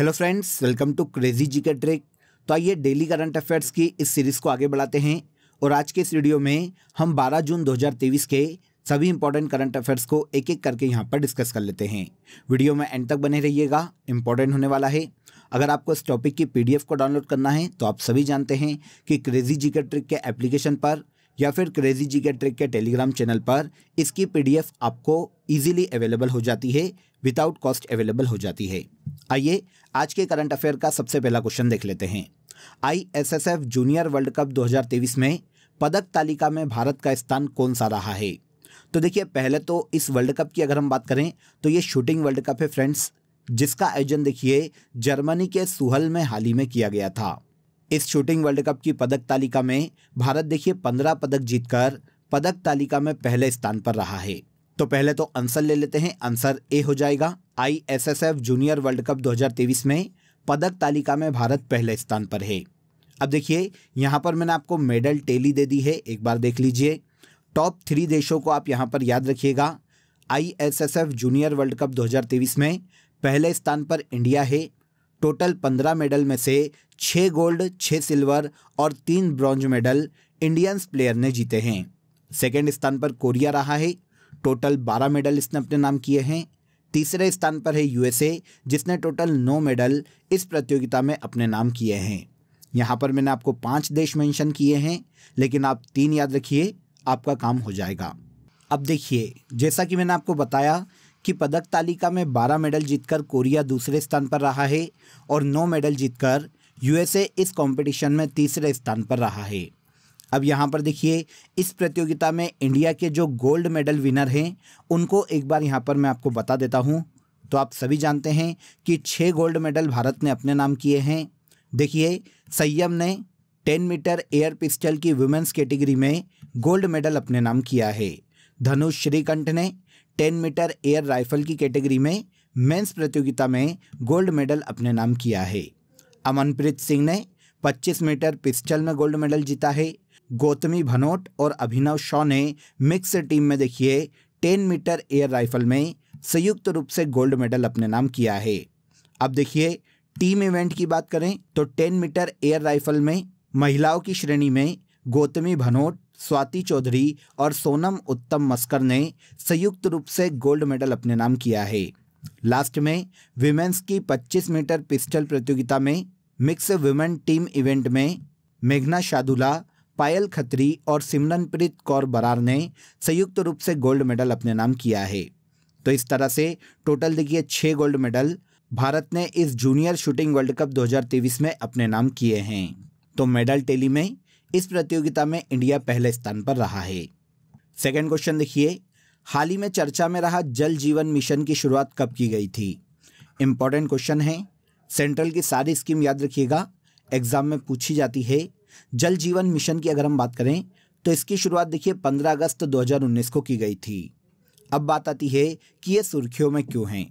Hello friends welcome to crazy G K trick तो आइए daily current affairs की इस सीरीज़ को आगे बढ़ाते हैं। और आज के इस वीडियो में हम 12 जून 2023 के सभी इंपॉर्टेंट करंट अफेयर्स को एक एक करके यहाँ पर डिस्कस कर लेते हैं। वीडियो में एंड तक बने रहिएगा। इंपॉर्टेंट होने वाला है। अगर आपको इस टॉपिक की पीडीएफ को डाउनलोड करना है तो आप सभी जानते हैं कि क्रेजी जी के ट्रिक के एप्लीकेशन पर या फिर क्रेजी जी के ट्रिक के टेलीग्राम चैनल पर इसकी पीडीएफ आपको इजीली अवेलेबल हो जाती है विदाउट कॉस्ट अवेलेबल हो जाती है। आइए आज के करंट अफेयर का सबसे पहला क्वेश्चन देख लेते हैं। आईएसएसएफ जूनियर वर्ल्ड कप 2023 में पदक तालिका में भारत का स्थान कौन सा रहा है? तो देखिए, पहले तो इस वर्ल्ड कप की अगर हम बात करें तो ये शूटिंग वर्ल्ड कप है फ्रेंड्स जिसका आयोजन देखिए जर्मनी के सुहल में हाल ही में किया गया था। इस शूटिंग वर्ल्ड कप की पदक तालिका में भारत देखिए पंद्रह पदक जीतकर पदक तालिका में पहले स्थान पर रहा है। तो पहले तो आंसर ले लेते हैं। आंसर ए हो जाएगा। आईएसएसएफ जूनियर वर्ल्ड कप 2023 में पदक तालिका में भारत पहले स्थान पर है। अब देखिए, यहाँ पर मैंने आपको मेडल टेली दे दी है। एक बार देख लीजिए। टॉप थ्री देशों को आप यहाँ पर याद रखिएगा। आईएसएसएफ जूनियर वर्ल्ड कप 2023 में पहले स्थान पर इंडिया है। टोटल पंद्रह मेडल में से छः गोल्ड छः सिल्वर और तीन ब्रॉन्ज मेडल इंडियंस प्लेयर ने जीते हैं। सेकेंड स्थान पर कोरिया रहा है। टोटल बारह मेडल इसने अपने नाम किए हैं। तीसरे स्थान पर है यूएसए, जिसने टोटल नौ मेडल इस प्रतियोगिता में अपने नाम किए हैं। यहाँ पर मैंने आपको पाँच देश मेंशन किए हैं, लेकिन आप तीन याद रखिए, आपका काम हो जाएगा। अब देखिए, जैसा कि मैंने आपको बताया कि पदक तालिका में 12 मेडल जीतकर कोरिया दूसरे स्थान पर रहा है और 9 मेडल जीतकर यूएसए इस कंपटीशन में तीसरे स्थान पर रहा है। अब यहाँ पर देखिए, इस प्रतियोगिता में इंडिया के जो गोल्ड मेडल विनर हैं, उनको एक बार यहाँ पर मैं आपको बता देता हूँ। तो आप सभी जानते हैं कि छः गोल्ड मेडल भारत ने अपने नाम किए हैं। देखिए, संयम ने टेन मीटर एयर पिस्टल की वुमेंस कैटेगरी में गोल्ड मेडल अपने नाम किया है। धनुष श्रीकंठ ने टेन मीटर एयर राइफल की कैटेगरी में मेंस प्रतियोगिता में गोल्ड मेडल अपने नाम किया है। अमनप्रीत सिंह ने 25 मीटर पिस्टल में गोल्ड मेडल जीता है। गौतमी भनोट और अभिनव शॉ ने मिक्स टीम में देखिए टेन मीटर एयर राइफल में संयुक्त रूप से गोल्ड मेडल अपने नाम किया है। अब देखिए, टीम इवेंट की बात करें तो टेन मीटर एयर राइफल में महिलाओं की श्रेणी में गौतमी भनोट, स्वाति चौधरी और सोनम उत्तम मस्कर ने संयुक्त रूप से गोल्ड मेडल अपने नाम किया है। लास्ट में विमेंस की 25 मीटर पिस्टल प्रतियोगिता में मिक्स वुमेन टीम इवेंट में मेघना शादुला पायल खत्री और सिमरनप्रीत कौर बरार ने संयुक्त रूप से गोल्ड मेडल अपने नाम किया है। तो इस तरह से टोटल देखिए छः गोल्ड मेडल भारत ने इस जूनियर शूटिंग वर्ल्ड कप 2023 में अपने नाम किए हैं। तो मेडल टेली में इस प्रतियोगिता में इंडिया पहले स्थान पर रहा है। सेकेंड क्वेश्चन देखिए, हाल ही में चर्चा में रहा जल जीवन मिशन की शुरुआत कब की गई थी? इंपॉर्टेंट क्वेश्चन है, सेंट्रल की सारी स्कीम याद रखिएगा, एग्ज़ाम में पूछी जाती है जल जीवन मिशन की अगर हम बात करें तो इसकी शुरुआत देखिए 15 अगस्त 2019 को की गई थी। अब बात आती है कि ये सुर्खियों में क्यों हैं?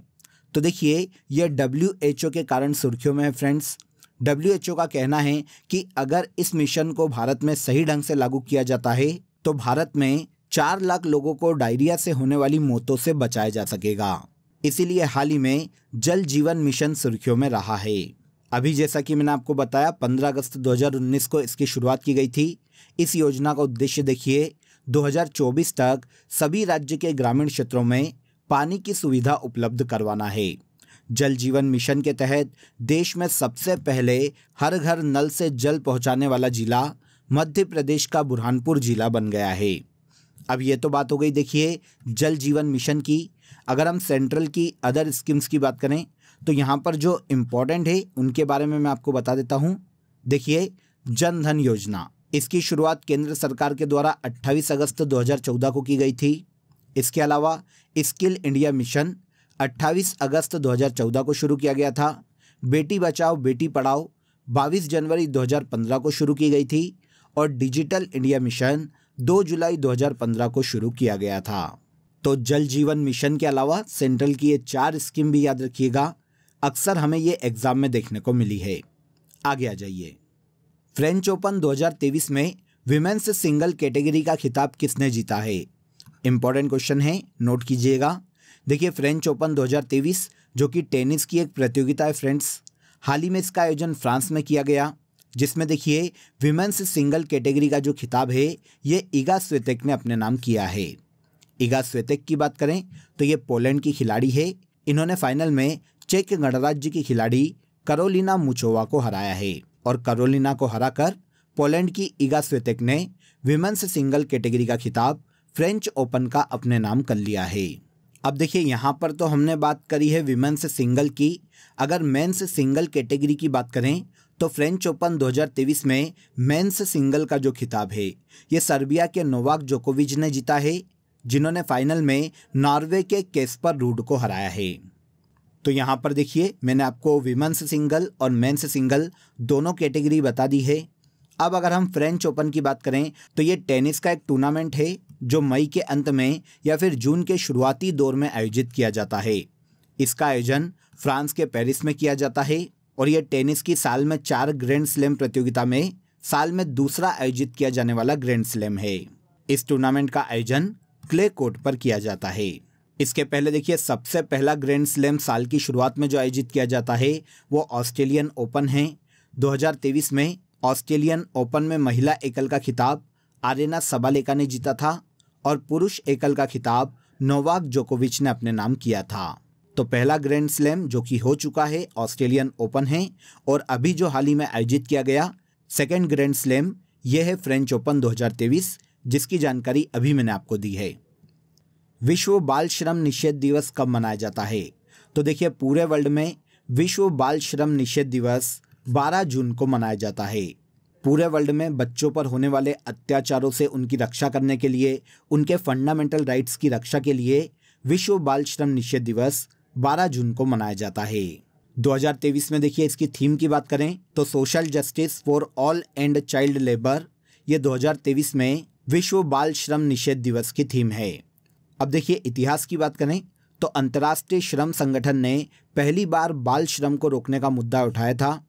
तो देखिए, ये डब्ल्यू के कारण सुर्खियों में है फ्रेंड्स डब्ल्यू का कहना है कि अगर इस मिशन को भारत में सही ढंग से लागू किया जाता है तो भारत में चार लाख लोगों को डायरिया से होने वाली मौतों से बचाया जा सकेगा। इसीलिए हाल ही में जल जीवन मिशन सुर्खियों में रहा है। अभी जैसा कि मैंने आपको बताया 15 अगस्त 2019 को इसकी शुरुआत की गई थी। इस योजना का उद्देश्य देखिए 2024 तक सभी राज्य के ग्रामीण क्षेत्रों में पानी की सुविधा उपलब्ध करवाना है। जल जीवन मिशन के तहत देश में सबसे पहले हर घर नल से जल पहुँचाने वाला जिला मध्य प्रदेश का बुरहानपुर जिला बन गया है। अब ये तो बात हो गई, देखिए, जल जीवन मिशन की। अगर हम सेंट्रल की अदर स्कीम्स की बात करें तो यहाँ पर जो इम्पोर्टेंट है, उनके बारे में मैं आपको बता देता हूँ। देखिए, जन धन योजना। इसकी शुरुआत केंद्र सरकार के द्वारा 28 अगस्त 2014 को की गई थी। इसके अलावा, स्किल इंडिया मिशन 28 अगस्त 2014 को शुरू किया गया था। बेटी बचाओ, बेटी पढ़ाओ 22 जनवरी 2015 को शुरू की गई थी और डिजिटल इंडिया मिशन 2 जुलाई 2015 को शुरू किया गया था। तो जल जीवन मिशन के अलावा, सेंट्रल की ये चार स्कीम भी याद रखिएगा। अक्सर हमें ये एग्ज़ाम में देखने को मिली है। आगे आ जाइए। फ्रेंच ओपन 2023 में विमेंस सिंगल कैटेगरी का खिताब किसने जीता है? इंपॉर्टेंट क्वेश्चन है, नोट कीजिएगा। देखिए, फ्रेंच ओपन 2023 जो कि टेनिस की एक प्रतियोगिता है फ्रेंड्स, हाल ही में इसका आयोजन फ्रांस में किया गया, जिसमें देखिए विमेंस सिंगल कैटेगरी का जो खिताब है, ये ईगा स्वेतेक ने अपने नाम किया है। ईगा स्वेतेक की बात करें तो ये पोलैंड की खिलाड़ी है। इन्होंने फाइनल में चेक गणराज्य की खिलाड़ी करोलिना मुचोवा को हराया है और करोलिना को हराकर पोलैंड की इगा स्वेतेक ने विमेंस सिंगल कैटेगरी का खिताब फ्रेंच ओपन का अपने नाम कर लिया है। अब देखिए, यहाँ पर तो हमने बात करी है विमेंस सिंगल की। अगर मेंस सिंगल कैटेगरी की बात करें तो फ्रेंच ओपन 2023 में मेंस सिंगल का जो खिताब है, ये सर्बिया के नोवाक जोकोविच ने जीता है, जिन्होंने फाइनल में नॉर्वे के केस्पर रूड को हराया है। तो यहाँ पर देखिए, मैंने आपको विमेंस सिंगल और मेंस सिंगल दोनों कैटेगरी बता दी है। अब अगर हम फ्रेंच ओपन की बात करें तो ये टेनिस का एक टूर्नामेंट है, जो मई के अंत में या फिर जून के शुरुआती दौर में आयोजित किया जाता है। इसका आयोजन फ्रांस के पेरिस में किया जाता है और यह टेनिस की साल में चार ग्रैंड स्लैम प्रतियोगिता में साल में दूसरा आयोजित किया जाने वाला ग्रैंड स्लैम है। इस टूर्नामेंट का आयोजन क्ले कोर्ट पर किया जाता है। इसके पहले देखिए, सबसे पहला ग्रैंड स्लैम साल की शुरुआत में जो आयोजित किया जाता है, वो ऑस्ट्रेलियन ओपन है। 2023 में ऑस्ट्रेलियन ओपन में महिला एकल का खिताब आरेना सबालेका ने जीता था और पुरुष एकल का खिताब नोवाक जोकोविच ने अपने नाम किया था। तो पहला ग्रैंड स्लैम जो कि हो चुका है ऑस्ट्रेलियन ओपन है और अभी जो हाल ही में आयोजित किया गया सेकेंड ग्रैंड स्लैम यह है फ्रेंच ओपन 2023 जिसकी जानकारी अभी मैंने आपको दी है। विश्व बाल श्रम निषेध दिवस कब मनाया जाता है? तो देखिए, पूरे वर्ल्ड में विश्व बाल श्रम निषेध दिवस 12 जून को मनाया जाता है। पूरे वर्ल्ड में बच्चों पर होने वाले अत्याचारों से उनकी रक्षा करने के लिए, उनके फंडामेंटल राइट्स की रक्षा के लिए विश्व बाल श्रम निषेध दिवस 12 जून को मनाया जाता है। 2023 में देखिए, इसकी थीम की बात करें तो social justice for all and child labour ये 2023 में विश्व बाल श्रम निषेध दिवस की थीम है। अब देखिए, इतिहास की बात करें तो अंतर्राष्ट्रीय श्रम संगठन ने पहली बार बाल श्रम को रोकने का मुद्दा उठाया था।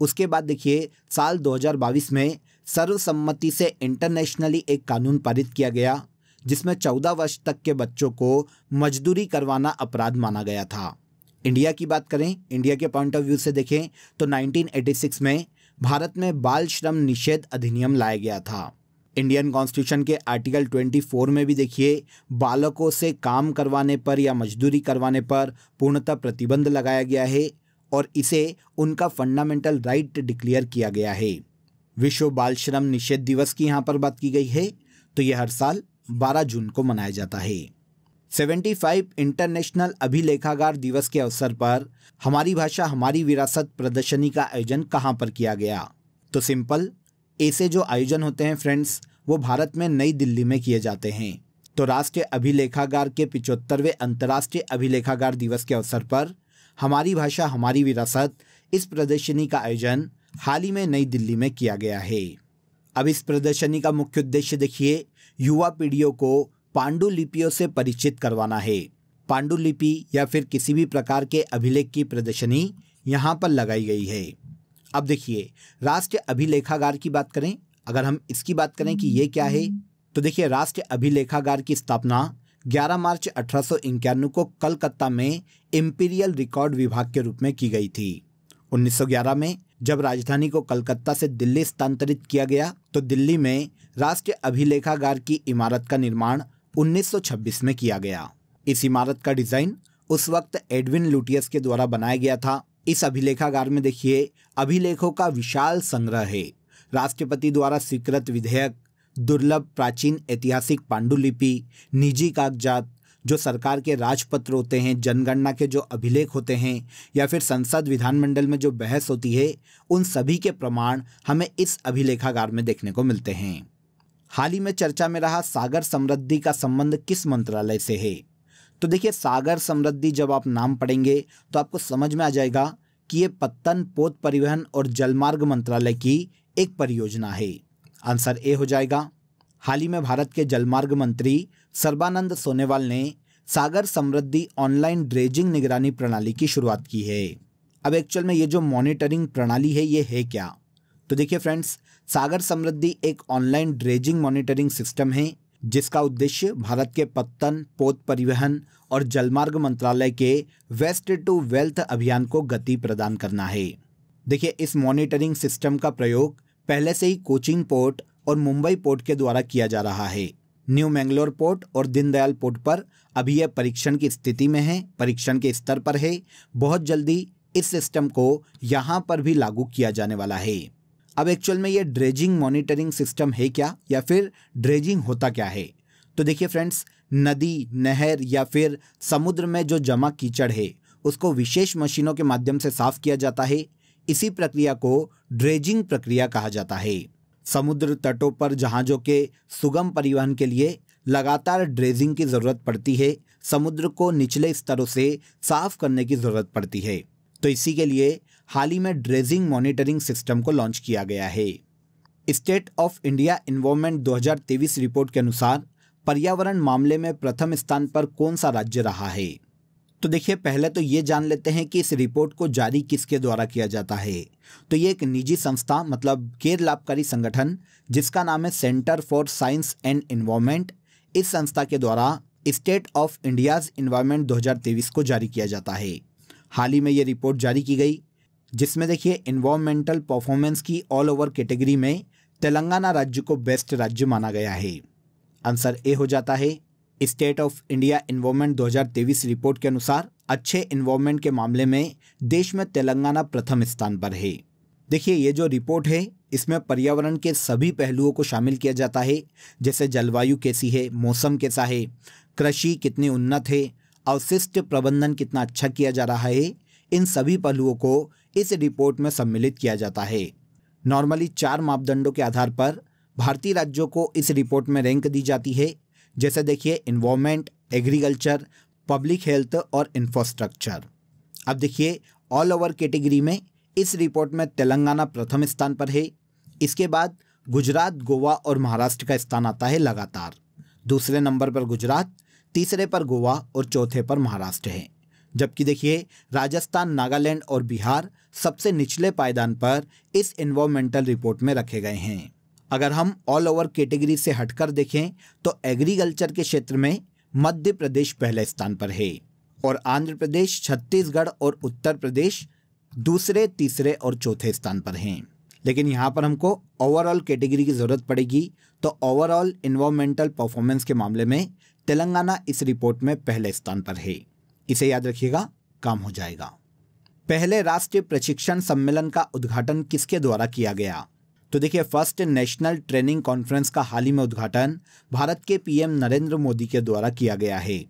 उसके बाद देखिए, साल 2022 में सर्वसम्मति से इंटरनेशनली एक कानून पारित किया गया, जिसमें 14 वर्ष तक के बच्चों को मजदूरी करवाना अपराध माना गया था। इंडिया की बात करें, इंडिया के पॉइंट ऑफ़ व्यू से देखें तो 1986 में भारत में बाल श्रम निषेध अधिनियम लाया गया था। इंडियन कॉन्स्टिट्यूशन के आर्टिकल 24 में भी देखिए, बालकों से काम करवाने पर या मजदूरी करवाने पर पूर्णतः प्रतिबंध लगाया गया है और इसे उनका फंडामेंटल राइट डिक्लेयर किया गया है। विश्व बाल श्रम निषेध दिवस की यहाँ पर बात की गई है तो यह हर साल 12 जून को मनाया जाता है। 75 इंटरनेशनल अभिलेखागार दिवस के अवसर पर हमारी भाषा, हमारी विरासत प्रदर्शनी का आयोजन कहाँ पर किया गया? तो सिंपल ऐसे जो आयोजन होते हैं फ्रेंड्स वो भारत में नई दिल्ली में किए जाते हैं। तो राष्ट्रीय अभिलेखागार के पिचहत्तरवें अंतर्राष्ट्रीय अभिलेखागार दिवस के अवसर पर हमारी भाषा, हमारी विरासत, इस प्रदर्शनी का आयोजन हाल ही में नई दिल्ली में किया गया है। अब इस प्रदर्शनी का मुख्य उद्देश्य देखिए, युवा पीढ़ियों को पांडुलिपियों से परिचित करवाना है। पांडुलिपि या फिर किसी भी प्रकार के अभिलेख की प्रदर्शनी यहाँ पर लगाई गई है। अब देखिए, राष्ट्रीय अभिलेखागार की बात करें, अगर हम इसकी बात करें कि ये क्या है तो देखिए, राष्ट्रीय अभिलेखागार की स्थापना 11 मार्च अठारह को कलकत्ता में इम्पीरियल रिकॉर्ड विभाग के रूप में की गई थी। 1911 में जब राजधानी को कलकत्ता से दिल्ली स्थानांतरित किया गया तो दिल्ली में राष्ट्रीय अभिलेखागार की इमारत का निर्माण 1926 में किया गया। इस इमारत का डिज़ाइन उस वक्त एडविन लुटियस के द्वारा बनाया गया था। इस अभिलेखागार में देखिए, अभिलेखों का विशाल संग्रह है। राष्ट्रपति द्वारा स्वीकृत विधेयक, दुर्लभ प्राचीन ऐतिहासिक पांडुलिपि, निजी कागजात, जो सरकार के राजपत्र होते हैं, जनगणना के जो अभिलेख होते हैं, या फिर संसद विधानमंडल में जो बहस होती है, उन सभी के प्रमाण हमें इस अभिलेखागार में देखने को मिलते हैं। हाल ही में चर्चा में रहा सागर समृद्धि का संबंध किस मंत्रालय से है? तो देखिए, सागर समृद्धि जब आप नाम पढ़ेंगे तो आपको समझ में आ जाएगा कि ये पत्तन पोत परिवहन और जलमार्ग मंत्रालय की एक परियोजना है। आंसर ए हो जाएगा। हाल ही में भारत के जलमार्ग मंत्री सर्बानंद सोनेवाल ने सागर समृद्धि ऑनलाइन ड्रेजिंग निगरानी प्रणाली की शुरुआत की है। अब एक्चुअल में ये जो मॉनिटरिंग प्रणाली है, ये है क्या? तो देखिए फ्रेंड्स, सागर समृद्धि एक ऑनलाइन ड्रेजिंग मॉनिटरिंग सिस्टम है। जिसका उद्देश्य भारत के पत्तन, पोत परिवहन और जलमार्ग मंत्रालय के वेस्ट टू वेल्थ अभियान को गति प्रदान करना है। देखिए, इस मॉनिटरिंग सिस्टम का प्रयोग पहले से ही कोचिंग पोर्ट और मुंबई पोर्ट के द्वारा किया जा रहा है। न्यू मैंगलोर पोर्ट और दीनदयाल पोर्ट पर अभी यह परीक्षण की स्थिति में है, परीक्षण के स्तर पर है। बहुत जल्दी इस सिस्टम को यहाँ पर भी लागू किया जाने वाला है। अब एक्चुअल में ये ड्रेजिंग मॉनिटरिंग सिस्टम है क्या? या फिर ड्रेजिंग होता क्या है? तो देखिए फ्रेंड्स नदी, नहर या फिर समुद्र में जो जमा कीचड़ है, उसको विशेष मशीनों के माध्यम से साफ़ किया जाता है। इसी प्रक्रिया को ड्रेजिंग प्रक्रिया कहा जाता है। समुद्र तटों पर जहाज़ों के सुगम परिवहन के लिए लगातार ड्रेजिंग की ज़रूरत पड़ती है। समुद्र को निचले स्तरों से साफ़ करने की ज़रूरत पड़ती है। तो इसी के लिए हाल ही में ड्रेजिंग मॉनिटरिंग सिस्टम को लॉन्च किया गया है। State of India environment 2023 report के अनुसार पर्यावरण मामले में प्रथम स्थान पर कौन सा राज्य रहा है? तो देखिए, पहले तो ये जान लेते हैं कि इस रिपोर्ट को जारी किसके द्वारा किया जाता है। तो ये एक निजी संस्था मतलब गैर लाभकारी संगठन, जिसका नाम है centre for science and environment इस संस्था के द्वारा स्टेट ऑफ़ इंडियाज इन्वायरमेंट 2023 को जारी किया जाता है। हाल ही में ये रिपोर्ट जारी की गई। जिसमें देखिए इन्वायरमेंटल परफॉर्मेंस की ऑल ओवर कैटेगरी में तेलंगाना राज्य को बेस्ट राज्य माना गया है। आंसर ए हो जाता है। State of India environment 2023 report के अनुसार अच्छे इन्वायरमेंट के मामले में देश में तेलंगाना प्रथम स्थान पर है। देखिए ये जो रिपोर्ट है, इसमें पर्यावरण के सभी पहलुओं को शामिल किया जाता है। जैसे जलवायु कैसी है, मौसम कैसा है, कृषि कितनी उन्नत है, अवशिष्ट प्रबंधन कितना अच्छा किया जा रहा है, इन सभी पहलुओं को इस रिपोर्ट में सम्मिलित किया जाता है। नॉर्मली चार मापदंडों के आधार पर भारतीय राज्यों को इस रिपोर्ट में रैंक दी जाती है। जैसे देखिए इन्वायरमेंट एग्रीकल्चर पब्लिक हेल्थ और इंफ्रास्ट्रक्चर अब देखिए ऑल ओवर कैटेगरी में इस रिपोर्ट में तेलंगाना प्रथम स्थान पर है। इसके बाद गुजरात, गोवा और महाराष्ट्र का स्थान आता है लगातार। दूसरे नंबर पर गुजरात, तीसरे पर गोवा और चौथे पर महाराष्ट्र है। जबकि देखिए, राजस्थान, नागालैंड और बिहार सबसे निचले पायदान पर इस इन्वायरमेंटल रिपोर्ट में रखे गए हैं। अगर हम ऑल ओवर कैटेगरी से हटकर देखें तो एग्रीकल्चर के क्षेत्र में मध्य प्रदेश पहले स्थान पर है और आंध्र प्रदेश, छत्तीसगढ़ और उत्तर प्रदेश दूसरे, तीसरे और चौथे स्थान पर हैं। लेकिन यहाँ पर हमको ओवरऑल कैटेगरी की ज़रूरत पड़ेगी तो ओवरऑल इन्वायरमेंटल परफॉर्मेंस के मामले में तेलंगाना इस रिपोर्ट में पहले स्थान पर है। इसे याद रखिएगा, काम हो जाएगा। पहले राष्ट्रीय प्रशिक्षण सम्मेलन का उद्घाटन किसके द्वारा किया गया? तो देखिए, फ़र्स्ट नेशनल ट्रेनिंग कॉन्फ्रेंस का हाल ही में उद्घाटन भारत के पीएम नरेंद्र मोदी के द्वारा किया गया है।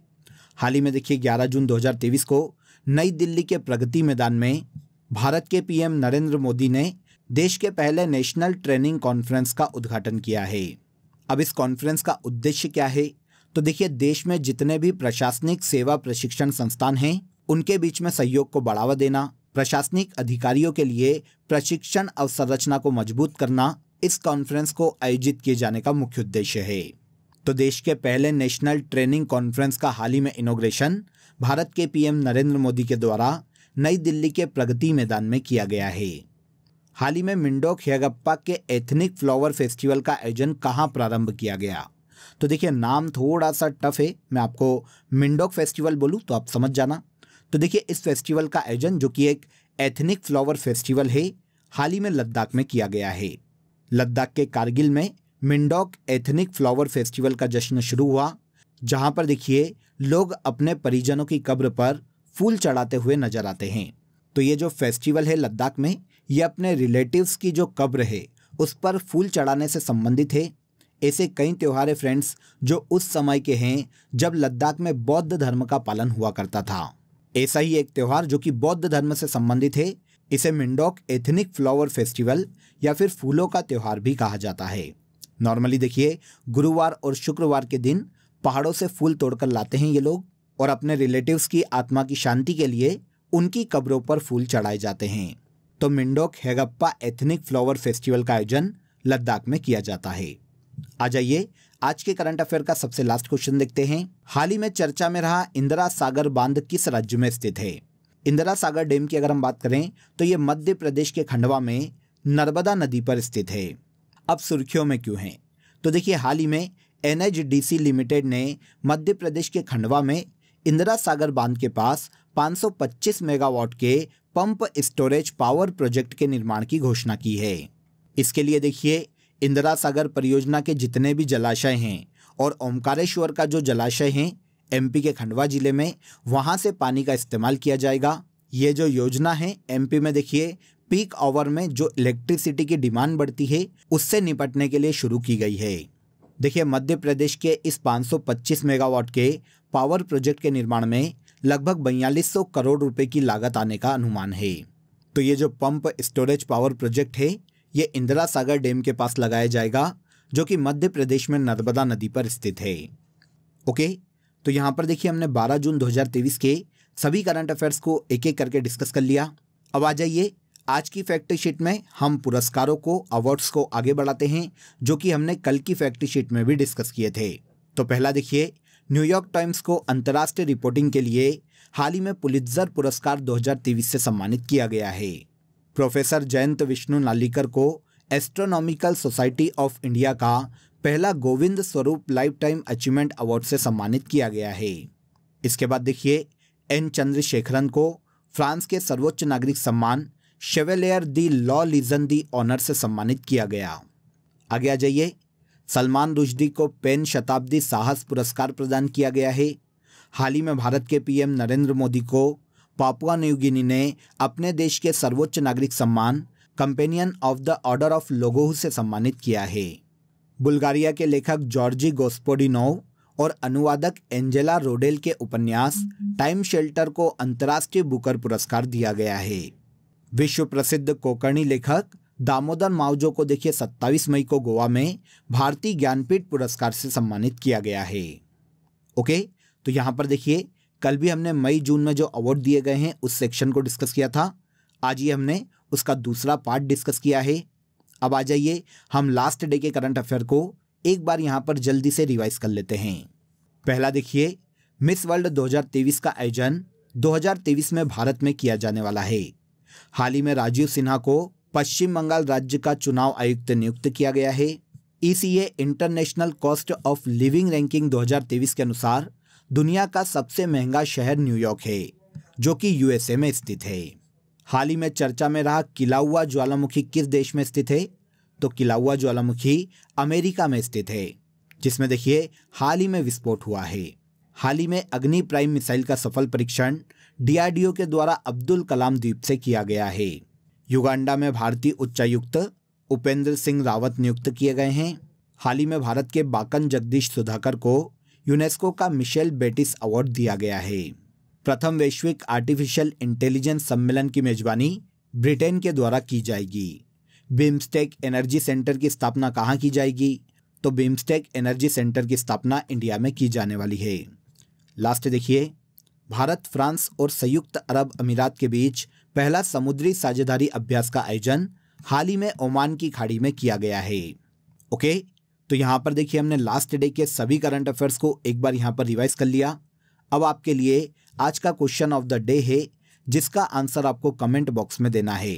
हाल ही में देखिए 11 जून 2023 को नई दिल्ली के प्रगति मैदान में भारत के पीएम नरेंद्र मोदी ने देश के पहले नेशनल ट्रेनिंग कॉन्फ्रेंस का उद्घाटन किया है। अब इस कॉन्फ्रेंस का उद्देश्य क्या है? तो देखिए, देश में जितने भी प्रशासनिक सेवा प्रशिक्षण संस्थान हैं, उनके बीच में सहयोग को बढ़ावा देना, प्रशासनिक अधिकारियों के लिए प्रशिक्षण अवसंरचना को मज़बूत करना इस कॉन्फ्रेंस को आयोजित किए जाने का मुख्य उद्देश्य है। तो देश के पहले नेशनल ट्रेनिंग कॉन्फ्रेंस का हाल ही में इनोग्रेशन भारत के पीएम नरेंद्र मोदी के द्वारा नई दिल्ली के प्रगति मैदान में किया गया है। हाल ही में मिंडोक हेगप्पा के एथनिक फ्लावर फेस्टिवल का आयोजन कहाँ प्रारंभ किया गया? तो देखिए, नाम थोड़ा सा टफ है। मैं आपको मिंडोक फेस्टिवल बोलूँ तो आप समझ जाना। तो देखिए, इस फेस्टिवल का आयोजन जो कि एक एथनिक फ्लावर फेस्टिवल है, हाल ही में लद्दाख में किया गया है। लद्दाख के कारगिल में मिंडोक एथनिक फ्लावर फेस्टिवल का जश्न शुरू हुआ, जहाँ पर देखिए, लोग अपने परिजनों की कब्र पर फूल चढ़ाते हुए नज़र आते हैं। तो ये जो फेस्टिवल है लद्दाख में, ये अपने रिलेटिव्स की जो कब्र है, उस पर फूल चढ़ाने से संबंधित है। ऐसे कई त्योहार फ्रेंड्स जो उस समय के हैं जब लद्दाख में बौद्ध धर्म का पालन हुआ करता था। ऐसा ही एक त्यौहार जो कि बौद्ध धर्म से संबंधित है, इसे मिंडोक एथनिक फ्लावर फेस्टिवल या फिर फूलों का त्यौहार भी कहा जाता है। नॉर्मली देखिए, गुरुवार और शुक्रवार के दिन पहाड़ों से फूल तोड़कर लाते हैं ये लोग और अपने रिलेटिव्स की आत्मा की शांति के लिए उनकी कब्रों पर फूल चढ़ाए जाते हैं। तो Mindok Hegappa ethnic flower festival का आयोजन लद्दाख में किया जाता है। आ जाइए। आज के करंट अफेयर का सबसे लास्ट क्वेश्चन देखते हैं। हाल ही में चर्चा में रहा इंदिरा सागर बाँध किस राज्य में स्थित है? इंदिरा सागर डैम की अगर हम बात करें तो ये मध्य प्रदेश के खंडवा में नर्मदा नदी पर स्थित है। अब सुर्खियों में क्यों है? तो देखिए, हाल ही में एनएचडीसी लिमिटेड ने मध्य प्रदेश के खंडवा में इंदिरा सागर बाँध के पास 525 मेगावाट के पंप स्टोरेज पावर प्रोजेक्ट के निर्माण की घोषणा की है। इसके लिए देखिए इंदिरा सागर परियोजना के जितने भी जलाशय हैं और ओमकारेश्वर का जो जलाशय है एमपी के खंडवा ज़िले में, वहाँ से पानी का इस्तेमाल किया जाएगा। ये जो योजना है एमपी में देखिए पीक आवर में जो इलेक्ट्रिसिटी की डिमांड बढ़ती है, उससे निपटने के लिए शुरू की गई है। देखिए, मध्य प्रदेश के इस 525 मेगावाट के पावर प्रोजेक्ट के निर्माण में लगभग बयालीस करोड़ रुपए की लागत आने का अनुमान है। तो ये जो पंप स्टोरेज पावर प्रोजेक्ट है ये इंदिरा सागर डैम के पास लगाया जाएगा, जो कि मध्य प्रदेश में नर्मदा नदी पर स्थित है। ओके? तो यहाँ पर देखिए हमने 12 जून 2023 के सभी करंट अफेयर्स को एक एक करके डिस्कस कर लिया। अब आ जाइए आज की फैक्ट शीट में हम पुरस्कारों को, अवार्ड्स को आगे बढ़ाते हैं, जो कि हमने कल की फैक्ट शीट में भी डिस्कस किए थे। तो पहला देखिए न्यूयॉर्क टाइम्स को अंतर्राष्ट्रीय रिपोर्टिंग के लिए हाल ही में पुलित्जर पुरस्कार 2023 से सम्मानित किया गया है। प्रोफेसर जयंत विष्णु नालिकर को एस्ट्रोनॉमिकल सोसाइटी ऑफ़ इंडिया का पहला Govind Swarup life time achievement award से सम्मानित किया गया है। इसके बाद देखिए, एन चंद्रशेखरन को फ्रांस के सर्वोच्च नागरिक सम्मान Chevalier de la Legion d'honneur से सम्मानित किया गया। आगे आ जाइए, सलमान रुश्दी को पेन शताब्दी साहस पुरस्कार प्रदान किया गया है। हाल ही में भारत के पीएम नरेंद्र मोदी को पापुआ न्यूगिनी ने अपने देश के सर्वोच्च नागरिक सम्मान, companion of the order of Logohu से सम्मानित किया है। बुल्गारिया के लेखक जॉर्जी गोस्पोडिनोव और अनुवादक एंजेला रोडेल के उपन्यास टाइम शेल्टर को अंतर्राष्ट्रीय बुकर पुरस्कार दिया गया है। विश्व प्रसिद्ध कोकर्णी लेखक दामोदर मावजो को देखिए 27 मई को गोवा में भारतीय ज्ञानपीठ पुरस्कार से सम्मानित किया गया है। ओके तो यहाँ पर देखिए कल भी हमने मई, जून में जो अवार्ड दिए गए हैं, उस सेक्शन को डिस्कस किया था। आज ये हमने उसका दूसरा पार्ट डिस्कस किया है। अब आ जाइए, हम लास्ट डे के करंट अफेयर को एक बार यहाँ पर जल्दी से रिवाइज कर लेते हैं। पहला देखिए मिस वर्ल्ड 2023 का आयोजन 2023 में भारत में किया जाने वाला है। हाल ही में राजीव सिन्हा को पश्चिम बंगाल राज्य का चुनाव आयुक्त नियुक्त किया गया है। ECA international cost of living ranking 2023 के अनुसार दुनिया का सबसे महँगा शहर न्यूयॉर्क है, जो कि यूएसए में स्थित है। हाल ही में चर्चा में रहा किलाउआ ज्वालामुखी किस देश में स्थित है? तो किलाउआ ज्वालामुखी अमेरिका में स्थित है, जिसमें देखिए, हाल ही में विस्फोट हुआ है। हाल ही में अग्नि प्राइम मिसाइल का सफल परीक्षण डीआरडीओ के द्वारा अब्दुल कलाम द्वीप से किया गया है। युगांडा में भारतीय उच्चायुक्त उपेंद्र सिंह रावत नियुक्त किए गए हैं। हाल ही में भारत के बाकन जगदीश सुधाकर को यूनेस्को का मिशेल बेटिस अवार्ड दिया गया है। प्रथम वैश्विक आर्टिफिशियल इंटेलिजेंस सम्मेलन की मेजबानी ब्रिटेन के द्वारा की जाएगी। बिम्स्टेक एनर्जी सेंटर की स्थापना कहाँ की जाएगी? तो बिम्स्टेक एनर्जी सेंटर की स्थापना इंडिया में की जाने वाली है। लास्ट देखिए, भारत, फ्रांस और संयुक्त अरब अमीरात के बीच पहला समुद्री साझेदारी अभ्यास का आयोजन हाल ही में ओमान की खाड़ी में किया गया है। ओके तो यहाँ पर देखिए हमने लास्ट डे के सभी करंट अफेयर्स को एक बार यहाँ पर रिवाइज कर लिया। अब आपके लिए आज का क्वेश्चन ऑफ़ द डे है, जिसका आंसर आपको कमेंट बॉक्स में देना है।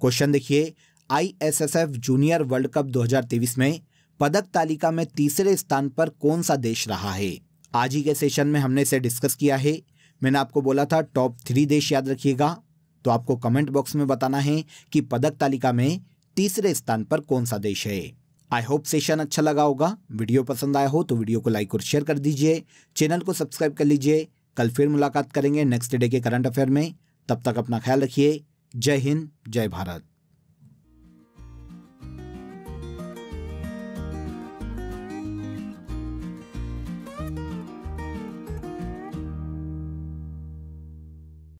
क्वेश्चन देखिए आईएसएसएफ जूनियर वर्ल्ड कप 2023 में पदक तालिका में तीसरे स्थान पर कौन सा देश रहा है? आज ही के सेशन में हमने इसे डिस्कस किया है। मैंने आपको बोला था टॉप थ्री देश याद रखिएगा। तो आपको कमेंट बॉक्स में बताना है कि पदक तालिका में तीसरे स्थान पर कौन सा देश है। आई होप सेशन अच्छा लगा होगा। वीडियो पसंद आया हो तो वीडियो को लाइक और शेयर कर दीजिए। चैनल को सब्सक्राइब कर लीजिए। कल फिर मुलाकात करेंगे नेक्स्ट डे के करंट अफेयर में। तब तक अपना ख्याल रखिए। जय हिंद, जय भारत।